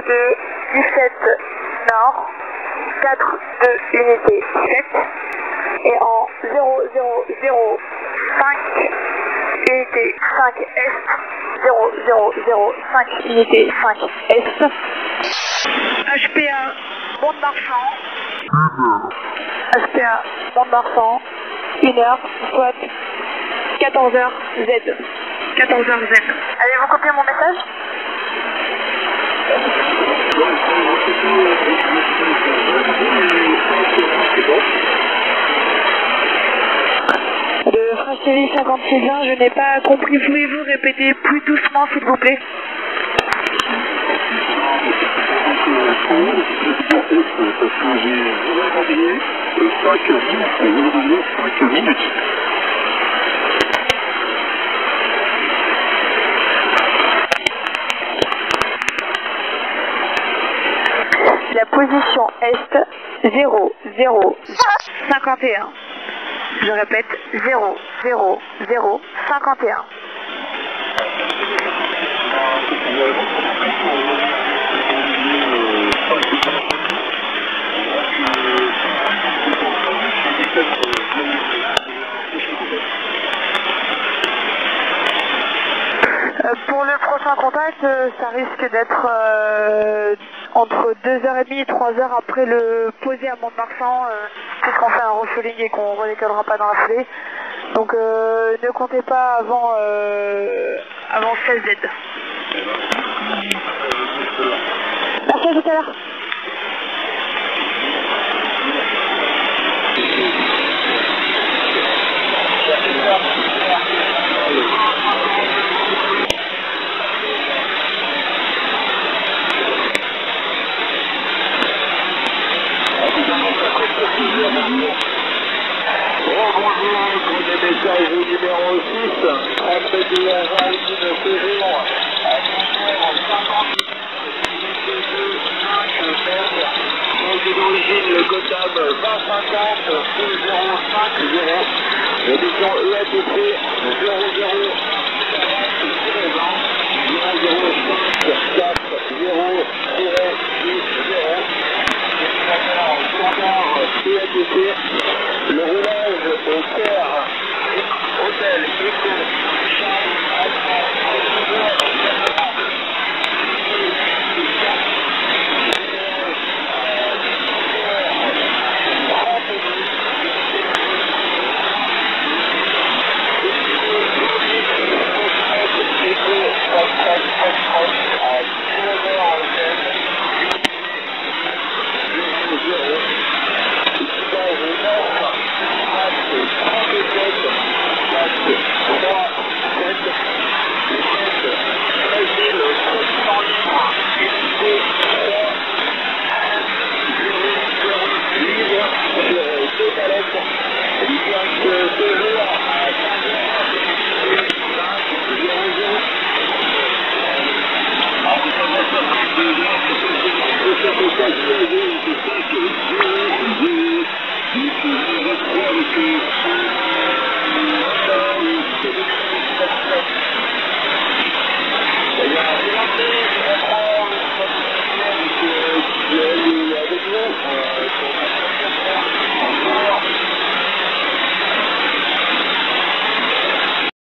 2 17 Nord, 4 2 unité 7 et en 0 0 0 5 unité 5 Est 0 0 0 5 unité 5 Est. HPA Mont-de-Marsan. HPA Mont-de-Marsan 1 heure soit 14h Z. 14h Z. Allez-vous copier mon message? Le Frachéry 56 je n'ai pas compris. Pouvez-vous répéter plus doucement, s'il vous plaît? Parce que j'ai 5 minutes, 5 minutes. La position Est 0 0 51. Je répète 0 0 0 51. Euh, Pour le prochain contact, euh, ça risque d'être euh, entre 2h30 et 3h après le posé à Mont-de-Marsan, euh, puisqu'on fait un refueling et qu'on ne redécollera pas dans la foulée. Donc euh, ne comptez pas avant, euh, avant 16Z. Merci à tout à l'heure. Au numéro 6, après du agent de séjour, à numéro 58, donc d'origine le Gotham 2050 050, l'édition EATC 00 4 0 EATC, le roulage au Caire, hotel, Circo